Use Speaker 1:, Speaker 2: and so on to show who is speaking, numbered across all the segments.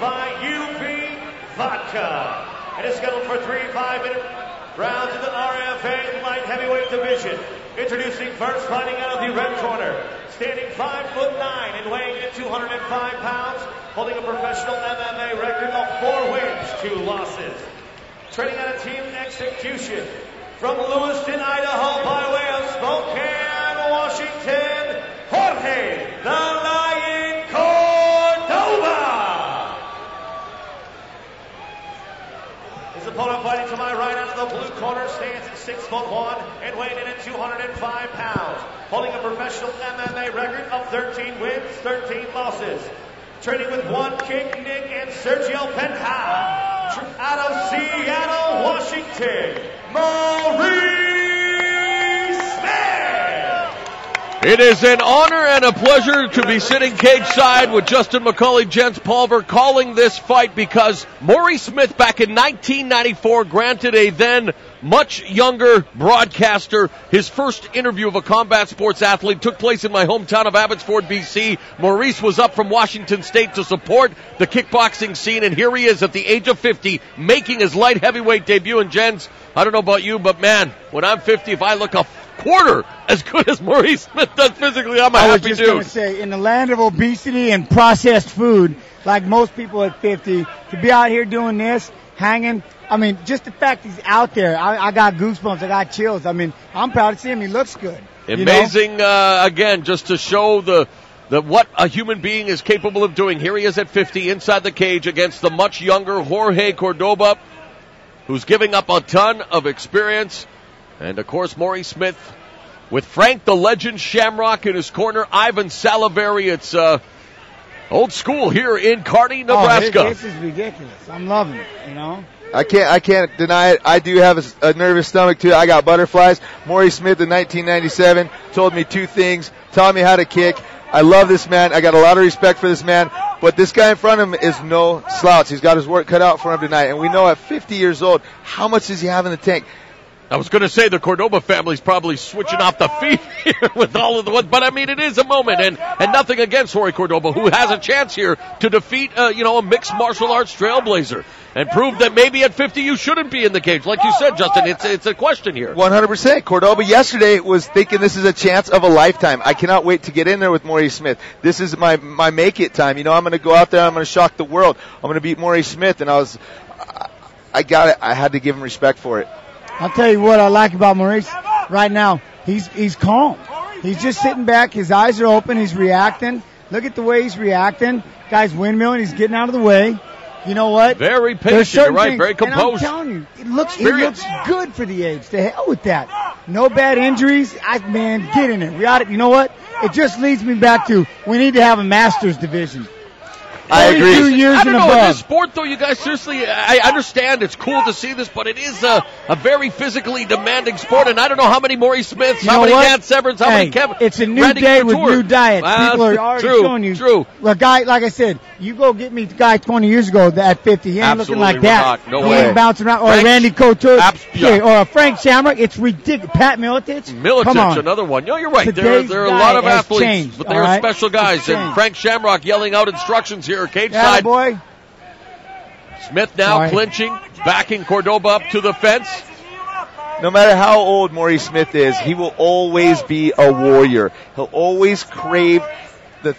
Speaker 1: by UV Vodka. It is scheduled for three five-minute rounds in the RFA light heavyweight division. Introducing first, fighting out of the red corner, standing five foot nine and weighing in 205 pounds, holding a professional MMA record of four wins, two losses. Training out of Team Execution from Lewiston, Idaho, by way of Spokane, Washington, Jorge His opponent fighting to my right out of the blue corner stands at six foot one and weighing in at 205 pounds, holding a professional MMA record of 13 wins, 13 losses. Training with one kick, Nick and Sergio Penha. Out of Seattle, Washington, Maurice
Speaker 2: It is an honor and a pleasure to be sitting cage side with Justin McCauley, Jens Pulver, calling this fight because Maurice Smith back in 1994 granted a then much younger broadcaster his first interview of a combat sports athlete took place in my hometown of Abbotsford, BC. Maurice was up from Washington State to support the kickboxing scene, and here he is at the age of 50 making his light heavyweight debut. And Jens, I don't know about you, but man, when I'm 50, if I look a quarter as good as Maurice Smith does physically, I'm a
Speaker 3: I was
Speaker 2: happy
Speaker 3: just going
Speaker 2: dude.
Speaker 3: to say, in the land of obesity and processed food, like most people at 50, to be out here doing this, hanging, I mean, just the fact he's out there, I, I got goosebumps, I got chills. I mean, I'm proud to see him. He looks good. you know?
Speaker 2: Amazing, uh, again, just to show the, the what a human being is capable of doing. Here he is at 50 inside the cage against the much younger Jorge Cordoba, who's giving up a ton of experience. And of course, Maury Smith with Frank the Legend Shamrock in his corner, Ivan Salaverry. It's uh, old school here in Kearney,
Speaker 3: Oh,
Speaker 2: Nebraska.
Speaker 3: this, this is ridiculous. I'm loving it, you know?
Speaker 4: I can't I can't deny it. I do have a nervous stomach too. I got butterflies. Maury Smith in 1997 told me two things, taught me how to kick. I love this man. I got a lot of respect for this man. But this guy in front of him is no slouch. He's got his work cut out for him tonight. And we know at 50 years old, how much does he have in the tank?
Speaker 2: I was going to say the Cordoba family's probably switching off the feet here with all of the ones, but I mean it is a moment, and and nothing against Jorge Cordoba, who has a chance here to defeat uh, you know a mixed martial arts trailblazer and prove that maybe at 50 you shouldn't be in the cage, like you said, Justin. It's it's a question here.
Speaker 4: 100%. Cordoba yesterday was thinking this is a chance of a lifetime. I cannot wait to get in there with Maurice Smith. This is my, my make it time. You know, I'm going to go out there. I'm going to shock the world. I'm going to beat Maurice Smith. And I was, I- I got it. I had to give him respect for it.
Speaker 3: I'll tell you what I like about Maurice right now. He's he's calm. He's just sitting back. His eyes are open. He's reacting. Look at the way he's reacting. Guy's windmilling. He's getting out of the way. You know what?
Speaker 2: Very patient, you're right,
Speaker 3: things-
Speaker 2: very
Speaker 3: And I'm telling you, it looks it looks good for the age. To hell with that. No bad injuries. I man, get in it. We ought to, you know what? It just leads me back to we need to have a masters division.
Speaker 4: I agree.
Speaker 3: 42 years
Speaker 2: I don't know. In
Speaker 3: above.
Speaker 2: this sport, though, you guys seriously, I understand it's cool to see this, but it is a, a very physically demanding sport, and I don't know how many Maurice Smiths,
Speaker 3: You
Speaker 2: how many
Speaker 3: what?
Speaker 2: Dan Severns, how
Speaker 3: hey,
Speaker 2: many Kevin.
Speaker 3: It's a new
Speaker 2: Randy
Speaker 3: day with
Speaker 2: Couture.
Speaker 3: new diets.
Speaker 2: Well,
Speaker 3: People are already
Speaker 2: true,
Speaker 3: showing you.
Speaker 2: True.
Speaker 3: Well, guy, like I said, you go get me the guy 20 years ago at 50. He ain't
Speaker 2: Absolutely
Speaker 3: looking like that.
Speaker 2: not. No
Speaker 3: he
Speaker 2: way.
Speaker 3: ain't bouncing around. Or
Speaker 2: Frank-
Speaker 3: Randy Couture.
Speaker 2: Abs- yeah.
Speaker 3: Yeah, Or a Frank Shamrock. It's ridiculous. Pat Miletich.
Speaker 2: Milicic,
Speaker 3: Come on.
Speaker 2: another one. No, you're right. There,
Speaker 3: Today's
Speaker 2: there are a lot of athletes,
Speaker 3: changed,
Speaker 2: but they are
Speaker 3: right?
Speaker 2: special guys. And. Frank Shamrock yelling out instructions here, cage
Speaker 3: Yeah,
Speaker 2: side.
Speaker 3: boy.
Speaker 2: Smith now
Speaker 3: Sorry.
Speaker 2: clinching, backing Cordoba up to the fence.
Speaker 4: No matter how old Maurice Smith is, he will always be a warrior. He'll always crave the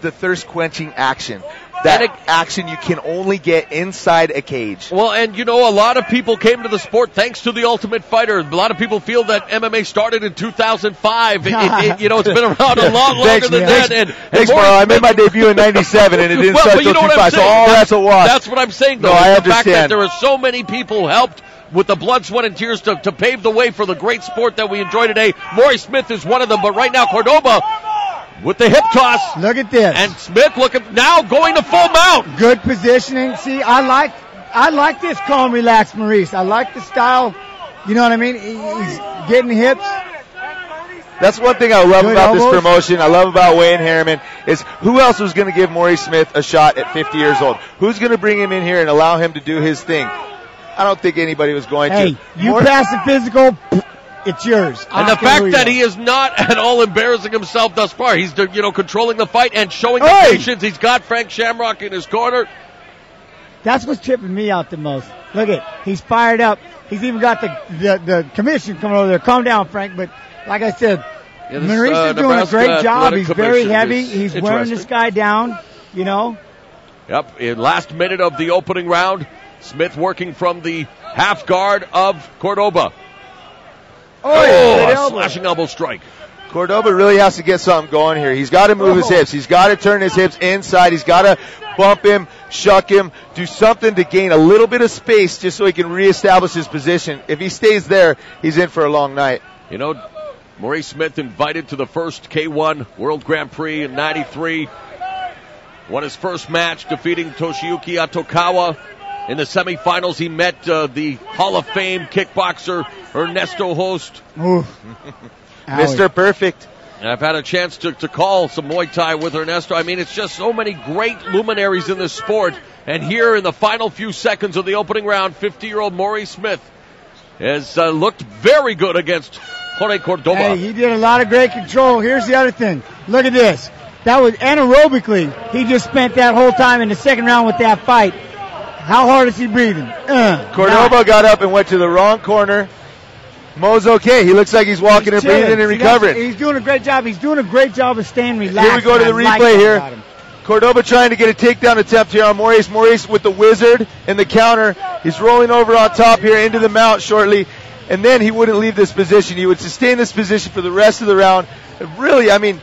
Speaker 4: the thirst quenching action. That
Speaker 2: And
Speaker 4: action you can only get inside a cage.
Speaker 2: Well, and you know, a lot of people came to the sport thanks to the Ultimate Fighter. A lot of people feel that MMA started in 2005. It- it- you know, it's been around a lot longer
Speaker 4: Thanks,
Speaker 2: than
Speaker 4: man.
Speaker 2: that.
Speaker 4: Thanks,
Speaker 2: And,
Speaker 4: Thanks,
Speaker 2: Maurice
Speaker 4: I made my debut in '97, and it didn't
Speaker 2: well,
Speaker 4: start
Speaker 2: but you
Speaker 4: till
Speaker 2: know what I'm
Speaker 4: 2005. So all that's a wash.
Speaker 2: That's what I'm saying, though.
Speaker 4: No, I
Speaker 2: is the fact that there are so many people who helped with the blood, sweat, and tears to, to pave the way for the great sport that we enjoy today. Maurice Smith is one of them, but right now Cordoba with the hip toss.
Speaker 3: Look at this.
Speaker 2: And Smith looking now going to full mount.
Speaker 3: Good positioning. See, I like, I like this calm, relaxed Maurice. I like the style. You know what I mean? He's getting hips.
Speaker 4: That's one thing I love
Speaker 3: Good
Speaker 4: about this promotion. I love about Wayne Harriman is who else was going to give Maurice Smith a shot at 50 years old? Who's going to bring him in here and allow him to do his thing? I don't think anybody was going
Speaker 3: Hey,
Speaker 4: to.
Speaker 3: you
Speaker 4: Maurice-
Speaker 3: pass the physical, it's yours.
Speaker 2: And the fact that he is not at all embarrassing himself thus far, he's you know controlling the fight and showing the
Speaker 3: Hey!
Speaker 2: patience. He's got Frank Shamrock in his corner.
Speaker 3: That's what's tripping me out the most. Look at, he's fired up. He's even got the, the, the commission coming over there. Calm down, Frank. But like I said,
Speaker 2: Yeah, this,
Speaker 3: Maurice
Speaker 2: uh,
Speaker 3: is doing a great job. He's very heavy. He's wearing this guy down, you know.
Speaker 2: Yep, in last minute of the opening round, Smith working from the half guard of Cordoba.
Speaker 3: Oh,
Speaker 2: Oh,
Speaker 3: good
Speaker 2: a
Speaker 3: elbow.
Speaker 2: slashing elbow strike.
Speaker 4: Cordoba really has to get something going here. He's got to move his
Speaker 3: Oh.
Speaker 4: hips. He's got to turn his hips inside. He's got to bump him, shuck him, do something to gain a little bit of space just so he can reestablish his position. If he stays there, he's in for a long night.
Speaker 2: You know, Maurice Smith invited to the first K1 World Grand Prix in 93. Won his first match defeating Toshiyuki Atokawa. In the semifinals, he met uh, the Hall of Fame kickboxer Ernesto
Speaker 3: Hoost.
Speaker 4: Mr. Perfect.
Speaker 2: And I've had a chance to, to call some Muay Thai with Ernesto. I mean, it's just so many great luminaries in this sport. And here in the final few seconds of the opening round, 50 year old Maury Smith has uh, looked very good against Jorge Cordoba.
Speaker 3: Hey, he did a lot of great control. Here's the other thing. Look at this. That was anaerobically. He just spent that whole time in the second round with that fight. How hard is he breathing? Uh,
Speaker 4: Cordoba got up and went to the wrong corner. Mo's okay. He looks like he's walking and
Speaker 3: He's chilling.
Speaker 4: breathing and
Speaker 3: See,
Speaker 4: recovering.
Speaker 3: He's doing a great job. He's doing a great job of staying relaxed.
Speaker 4: Here we go to the
Speaker 3: I
Speaker 4: replay
Speaker 3: that
Speaker 4: here. Cordoba trying to get a takedown attempt here on Maurice. Maurice with the whizzer and the counter. He's rolling over on top here into the mount shortly. And then he wouldn't leave this position. He would sustain this position for the rest of the round. Really, I mean,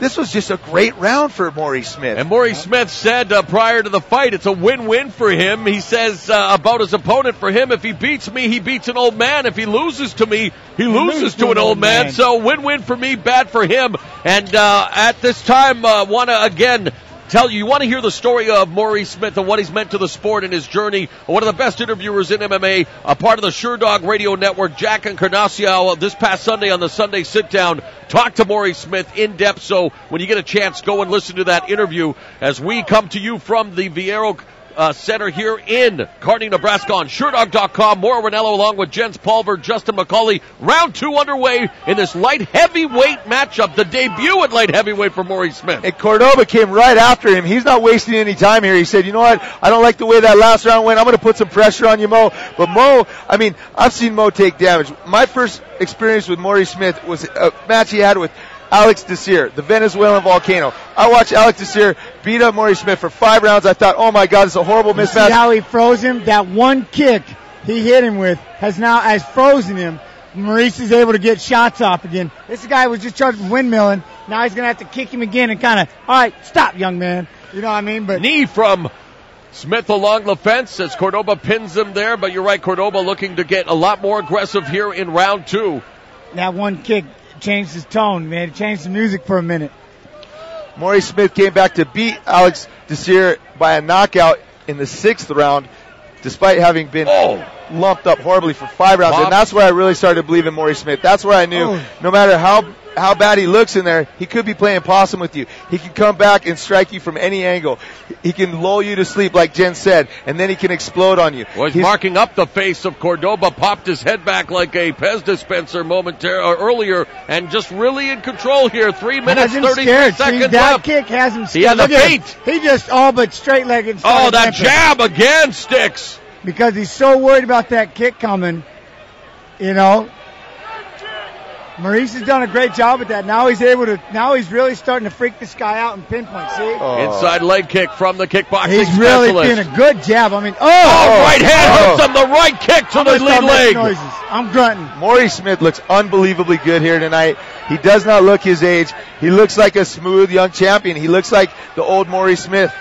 Speaker 4: this was just a great round for Maurice Smith.
Speaker 2: And Maurice Smith said uh, prior to the fight, it's a win-win for him. He says uh, about his opponent, for him, if he beats me, he beats an old man. If he loses to me, he loses to an old man. So win-win for me, bad for him. And uh, at this time, uh, want to again tell you, you want to hear the story of Maurice Smith and what he's meant to the sport and his journey. One of the best interviewers in MMA, a part of the Sure Dog Radio Network, Jack Encarnacion, uh, this past Sunday on the Sunday Sit Down, talked to Maurice Smith in depth. So when you get a chance, go and listen to that interview as we come to you from the Viaero uh, Center here in Kearney, Nebraska on SureDog.com. Mauro Ranallo along with Jens Pulver, Justin McCauley. Round two underway in this light heavyweight matchup. The debut at light heavyweight for Maurice Smith.
Speaker 4: And Cordoba came right after him. He's not wasting any time here. He said, you know what? I don't like the way that last round went. I'm going to put some pressure on you, Mo. But Mo, I mean, I've seen Mo take damage. My first experience with Maurice Smith was a match he had with Alex Desir, the Venezuelan volcano. I watched Alex Desir beat up Maurice Smith for five rounds. I thought, oh my God, it's a horrible
Speaker 3: You see
Speaker 4: mismatch.
Speaker 3: how he froze him? That one kick he hit him with has now has frozen him. Maurice is able to get shots off again. This guy was just charged with windmilling. Now he's gonna have to kick him again and kind of, all right, stop, young man. You know what I mean? But
Speaker 2: Knee from Smith along the fence as Cordoba pins him there. But you're right, Cordoba looking to get a lot more aggressive here in round two.
Speaker 3: that one kick changed his tone, man. It changed the music for a minute.
Speaker 4: Maurice Smith came back to beat Alex Desir by a knockout in the sixth round, despite having been
Speaker 2: Oh.
Speaker 4: Lumped up horribly for five rounds.
Speaker 2: Bob.
Speaker 4: And that's where I really started to believe in Maurice Smith. That's where I knew
Speaker 3: Oh.
Speaker 4: no matter how how bad he looks in there, he could be playing possum with you. He can come back and strike you from any angle. He can lull you to sleep, like Jen said, and then he can explode on you.
Speaker 2: Was
Speaker 4: He's-
Speaker 2: marking up the face of Cordoba, popped his head back like a Pez dispenser momentarily or uh, earlier, and just really in control here. Three minutes,
Speaker 3: Has him
Speaker 2: thirty
Speaker 3: scared. See,
Speaker 2: seconds
Speaker 3: that
Speaker 2: left.
Speaker 3: kick has him scared.
Speaker 2: He had the
Speaker 3: Look at He just all but straight legged.
Speaker 2: Oh, that jab again sticks.
Speaker 3: Because he's so worried about that kick coming. You know, Maurice has done a great job at that. Now he's able to. Now he's really starting to freak this guy out and pinpoint. See,
Speaker 4: Oh.
Speaker 2: Inside leg kick from the kickboxing
Speaker 3: he's really
Speaker 2: specialist.
Speaker 3: doing a good jab. I mean, oh,
Speaker 2: Oh, right hand
Speaker 4: Oh.
Speaker 2: hooks him, the right kick to
Speaker 3: I'm
Speaker 2: the lead leg.
Speaker 3: noises. I'm grunting.
Speaker 4: Maurice Smith looks unbelievably good here tonight. He does not look his age. He looks like a smooth young champion. He looks like the old Maurice Smith.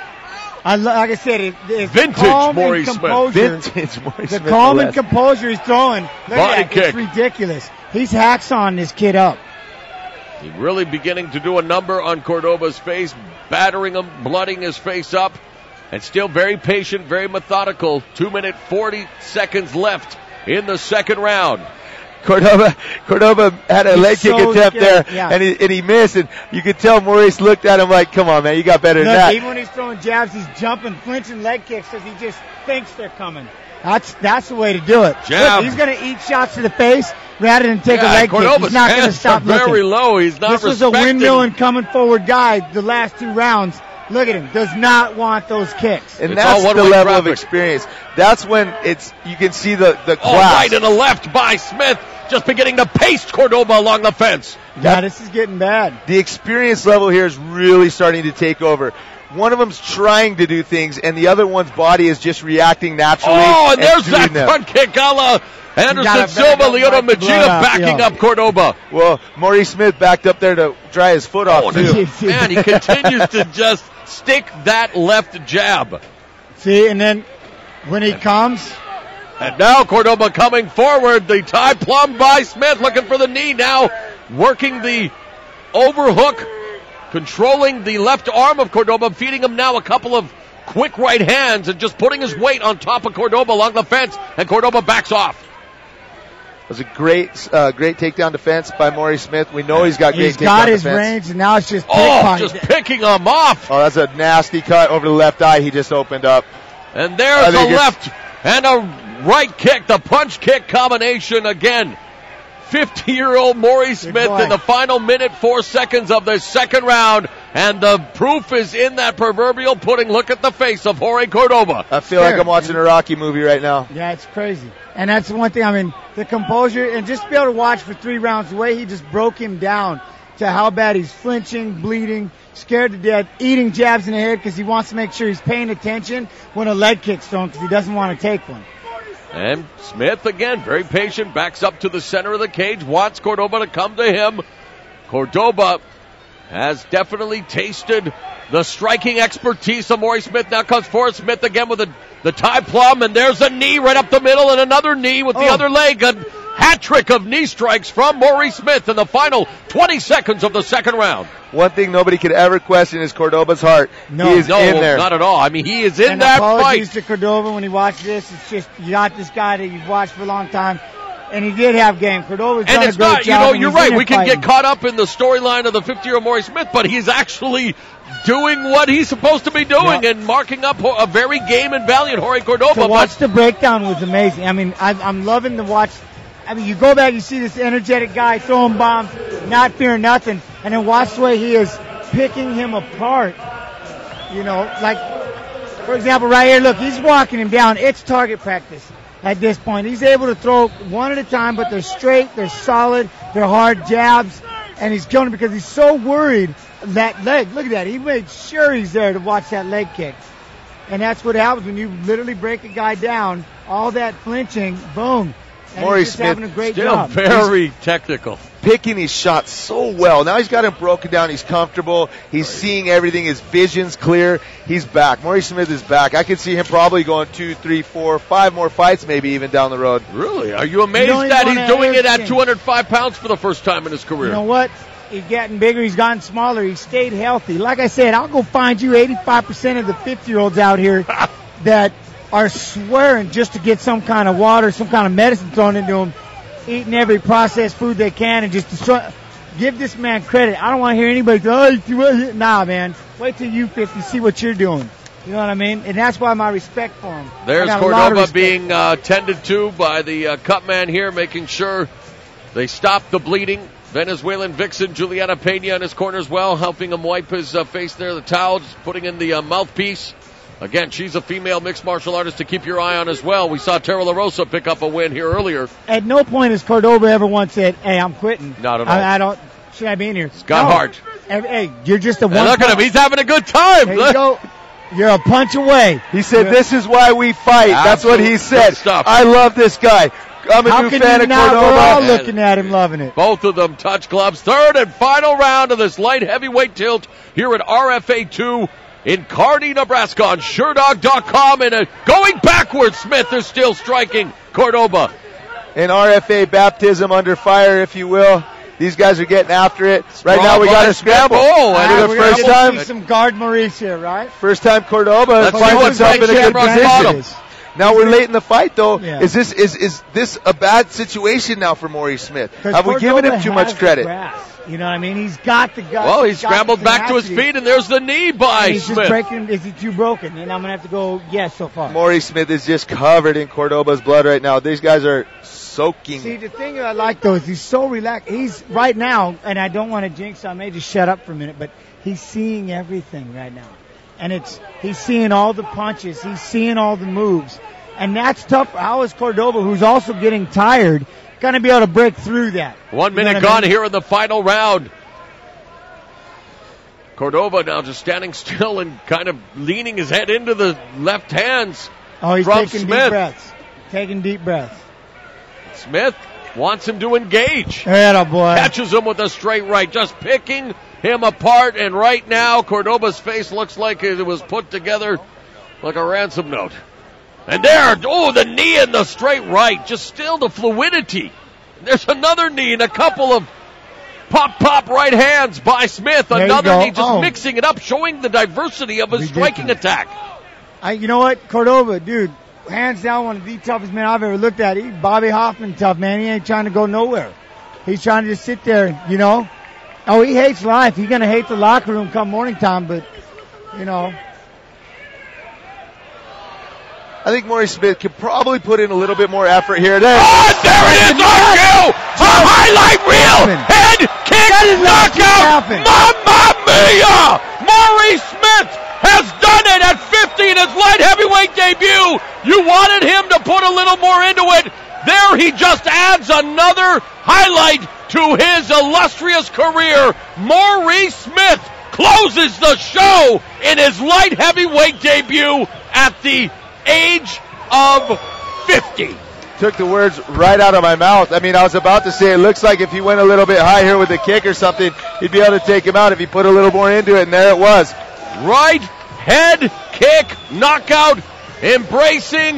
Speaker 3: I lo- like I said, it, it's
Speaker 2: Vintage
Speaker 3: calm
Speaker 2: Maurice
Speaker 3: and
Speaker 2: Smith.
Speaker 4: Vintage Maurice
Speaker 3: The
Speaker 4: Smith.
Speaker 3: calm
Speaker 4: no
Speaker 3: and composure he's throwing. Look
Speaker 2: Body
Speaker 3: at that.
Speaker 2: kick.
Speaker 3: It's ridiculous. He's hacksawing this kid up.
Speaker 2: He's really beginning to do a number on Cordoba's face, battering him, blooding his face up, and still very patient, very methodical. Two minute forty seconds left in the second round.
Speaker 4: Cordoba, Cordoba had a
Speaker 3: He's
Speaker 4: leg kick attempt
Speaker 3: scared,
Speaker 4: there,
Speaker 3: yeah.
Speaker 4: and he and he missed. And you could tell Maurice looked at him like, "Come on, man, you got better
Speaker 3: Look,
Speaker 4: than that."
Speaker 3: even when he's throwing jabs, he's jumping, flinching leg kicks because he just thinks they're coming. That's that's the way to do it.
Speaker 2: Jab.
Speaker 3: Look, he's going to eat shots to the face rather than take
Speaker 2: Yeah,
Speaker 3: a leg kick. He's not going to stop
Speaker 2: are very
Speaker 3: looking.
Speaker 2: low. He's not
Speaker 3: This was a
Speaker 2: respecting.
Speaker 3: windmill and coming forward guy the last two rounds. Look at him. Does not want those kicks.
Speaker 4: And
Speaker 2: It's
Speaker 4: that's the
Speaker 2: one-way
Speaker 4: level of experience. That's when it's you can see the the
Speaker 2: Oh,
Speaker 4: class.
Speaker 2: right and a left by Smith, just beginning to paste Cordoba along the fence.
Speaker 3: Yeah, this is getting bad.
Speaker 4: the experience level here is really starting to take over. One of them's trying to do things, and the other one's body is just reacting naturally.
Speaker 2: Oh, and there's that
Speaker 4: them.
Speaker 2: front kick a Anderson Silva,
Speaker 3: up,
Speaker 2: Lyoto
Speaker 3: wipe Machida
Speaker 2: backing
Speaker 3: yeah.
Speaker 2: up Cordoba.
Speaker 4: Well, Maurice Smith backed up there to dry his foot off
Speaker 2: Oh,
Speaker 4: too.
Speaker 2: man, he continues to just stick that left jab.
Speaker 3: See, and then when he comes,
Speaker 2: And now Cordoba coming forward. The Thai plum by Smith, looking for the knee. Now working the overhook, controlling the left arm of Cordoba, feeding him now a couple of quick right hands and just putting his weight on top of Cordoba along the fence. And Cordoba backs off.
Speaker 4: It was a great, uh, great takedown defense by Maury Smith. We know he's got great
Speaker 3: he's
Speaker 4: takedown
Speaker 3: got his
Speaker 4: defense.
Speaker 3: range, and now it's just
Speaker 2: Oh,
Speaker 3: pickpocket.
Speaker 2: just picking him off.
Speaker 4: Oh, that's a nasty cut over the left eye. He just opened up.
Speaker 2: And there's a left and a right kick, the punch kick combination again. 50 year old
Speaker 3: Maury
Speaker 2: Smith in the final minute, four seconds of the second round. And the proof is in that proverbial pudding. Look at the face of Jorge Cordoba.
Speaker 4: I feel like I'm watching a Rocky movie right now.
Speaker 3: Yeah, it's crazy. And that's the one thing, I mean, the composure and just to be able to watch for three rounds, the way he just broke him down to how bad he's flinching, bleeding, scared to death, eating jabs in the head because he wants to make sure he's paying attention when a leg kick's thrown because he doesn't want to take one.
Speaker 2: And Smith again, very patient, backs up to the center of the cage, wants Cordoba to come to him. Cordoba has definitely tasted the striking expertise of Maurice Smith. Now comes Forrest Smith again with the, the Thai plum, and there's a knee right up the middle, and another knee with the
Speaker 3: Oh.
Speaker 2: other leg. A hat trick of knee strikes from Maurice Smith in the final 20 seconds of the second round.
Speaker 4: One thing nobody could ever question is Cordoba's heart.
Speaker 3: No.
Speaker 4: he is
Speaker 2: No,
Speaker 4: in there.
Speaker 2: not at all. I mean, he is in
Speaker 3: and
Speaker 2: that
Speaker 3: apologies
Speaker 2: fight.
Speaker 3: to Cordoba when he watched this. It's just, you got this guy that you've watched for a long time. And he did have game. Cordoba's
Speaker 2: And
Speaker 3: done
Speaker 2: it's
Speaker 3: a great
Speaker 2: not, You know, you're right. We can
Speaker 3: fighting.
Speaker 2: get caught up in the storyline of the 50 year old Maurice Smith, but he's actually doing what he's supposed to be doing
Speaker 3: Yeah.
Speaker 2: and marking up a very game and valiant Jorge Cordoba.
Speaker 3: to
Speaker 2: but
Speaker 3: watch the breakdown was amazing. I mean, I, I'm loving to watch. I mean, you go back, you see this energetic guy throwing bombs, not fearing nothing, and then watch the way he is picking him apart. You know, like, for example, right here, look, he's walking him down. It's target practice at this point. He's able to throw one at a time, but they're straight, they're solid, they're hard jabs, and he's killing him because he's so worried that leg. Look at that. He made sure he's there to watch that leg kick. And that's what happens when you literally break a guy down. All that flinching, boom. And he's
Speaker 4: Smith
Speaker 3: having a great
Speaker 2: still
Speaker 3: job.
Speaker 2: very technical.
Speaker 4: picking his shots so well. Now he's got him broken down. He's comfortable. He's seeing everything. His vision's clear. He's back. Maurice Smith is back. I can see him probably going two, three, four, five more fights, maybe even down the road.
Speaker 2: Really? Are you amazed
Speaker 3: You
Speaker 2: that he's doing it at 205 pounds for the first time in his career?
Speaker 3: You know what? He's gotten bigger. He's gotten smaller. He's stayed healthy. Like I said, I'll go find you 85% of the 50 year olds out here that are swearing just to get some kind of water, some kind of medicine thrown into them, eating every processed food they can, and just destroy. Give this man credit. I don't want to hear anybody go, oh, he's too much." nah, man. Wait till you 50, see what you're doing. You know what I mean? And that's why my respect for him.
Speaker 2: There's
Speaker 3: got a lot of Cordoba
Speaker 2: being uh, tended to by the uh, cut man here, making sure they stop the bleeding. Venezuelan vixen Julianna Peña in his corner as well, helping him wipe his uh, face there. The towels, putting in the uh, mouthpiece. Again, she's a female mixed martial artist to keep your eye on as well. We saw Tara LaRosa pick up a win here earlier.
Speaker 3: At no point has Cordoba ever once said, "Hey, I'm quitting."
Speaker 2: Not at all.
Speaker 3: I, I don't. Should I be in here?
Speaker 2: Scott
Speaker 3: No.
Speaker 2: heart.
Speaker 3: Hey, hey, you're just a
Speaker 2: And
Speaker 3: one.
Speaker 2: look at him, he's having a good time.
Speaker 3: There you go. You're a punch away.
Speaker 4: He said, "This is why we fight." That's what he said.
Speaker 2: good stuff.
Speaker 4: I love this guy. I'm a
Speaker 3: How
Speaker 4: new
Speaker 3: can
Speaker 4: fan
Speaker 3: you
Speaker 4: of
Speaker 3: not? We're all looking at him, loving it.
Speaker 2: Both of them touch gloves. Third and final round of this light heavyweight tilt here at RFA 2 in Kearney, Nebraska on SureDog.com. And uh, going backwards, Smith is still striking Cordoba.
Speaker 4: In RFA baptism under fire, if you will. These guys are getting after it. Right
Speaker 2: Strong
Speaker 4: now we got
Speaker 2: by
Speaker 4: to scramble.
Speaker 2: Oh, and
Speaker 3: Ah,
Speaker 4: the
Speaker 3: we're gonna
Speaker 4: first
Speaker 3: get
Speaker 4: time,
Speaker 3: see some guard Maurice here, right?
Speaker 4: first time Cordoba
Speaker 2: Let's see
Speaker 4: finds himself in a good position. Now we're late in the fight, though.
Speaker 3: Yeah.
Speaker 4: Is this is is this a bad situation now for Maurice Smith? Have we given him too much credit?
Speaker 3: grass. You know what I mean? He's got the guts.
Speaker 2: Well, he scrambled back to his feet, and there's the knee by
Speaker 3: And he's just
Speaker 2: Smith.
Speaker 3: breaking. Is he too broken? And I'm gonna have to go yes so far.
Speaker 4: Maurice Smith is just covered in Cordoba's blood right now. These guys are soaking.
Speaker 3: See, the thing I like though is he's so relaxed. He's right now, and I don't want to jinx, so I may just shut up for a minute, but he's seeing everything right now. and it's he's seeing all the punches, he's seeing all the moves, and that's tough. How is Cordoba, who's also getting tired, going to be able to break through that?
Speaker 2: One
Speaker 3: You know
Speaker 2: minute
Speaker 3: what I
Speaker 2: gone
Speaker 3: mean?
Speaker 2: here in the final round. Cordoba now just standing still and kind of leaning his head into the left hands.
Speaker 3: Oh, he's taking
Speaker 2: Smith.
Speaker 3: deep breaths. Taking deep breaths.
Speaker 2: Smith wants him to engage.
Speaker 3: Atta boy.
Speaker 2: Catches him with a straight right, just picking him apart. And right now, Cordoba's face looks like it was put together like a ransom note. And there, oh, the knee and the straight right, just still the fluidity. There's another knee and a couple of pop, pop right hands by Smith.
Speaker 3: There
Speaker 2: Another knee, just
Speaker 3: Oh.
Speaker 2: mixing it up, showing the diversity of his striking attack.
Speaker 3: I, you know what, Cordoba, dude, hands down one of the toughest men I've ever looked at. He, Bobby Hoffman tough man. He ain't trying to go nowhere. He's trying to just sit there, you know. Oh, he hates life. He's gonna hate the locker room come morning time, but you know,
Speaker 4: I think Maurice Smith could probably put in a little bit more effort here. There.
Speaker 2: Oh, there it is cue! A highlight reel!
Speaker 3: happened?
Speaker 2: Head kick
Speaker 3: That is
Speaker 2: knockout! Mamma mia! Maurice Smith has done it at 50 in his light heavyweight debut! You wanted him to put a little more into it. There he just adds another highlight to his illustrious career. Maurice Smith closes the show in his light heavyweight debut at the age of 50.
Speaker 4: Took the words right out of my mouth. I mean, I was about to say it looks like if he went a little bit high here with a kick or something, he'd be able to take him out if he put a little more into it, and there it was.
Speaker 2: right head kick knockout embracing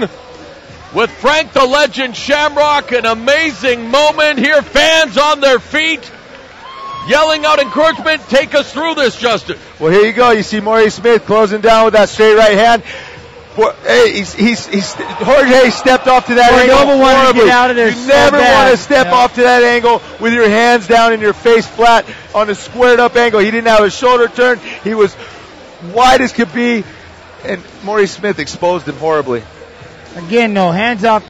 Speaker 2: with Frank the Legend Shamrock an amazing moment here fans on their feet yelling out encouragement take us through this Justin
Speaker 4: Well, here you go. You see Maury Smith closing down with that straight right hand. Boy, Hey, he's, he's, he's, Jorge stepped off to that angle.
Speaker 3: wanted to get out of there
Speaker 4: You
Speaker 3: so
Speaker 4: never want to step
Speaker 3: Yeah.
Speaker 4: off to that angle with your hands down and your face flat on a squared up angle. He didn't have his shoulder turned. He was wide as could be, and Maurice Smith exposed him horribly.
Speaker 3: again, no hands off